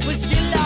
不起来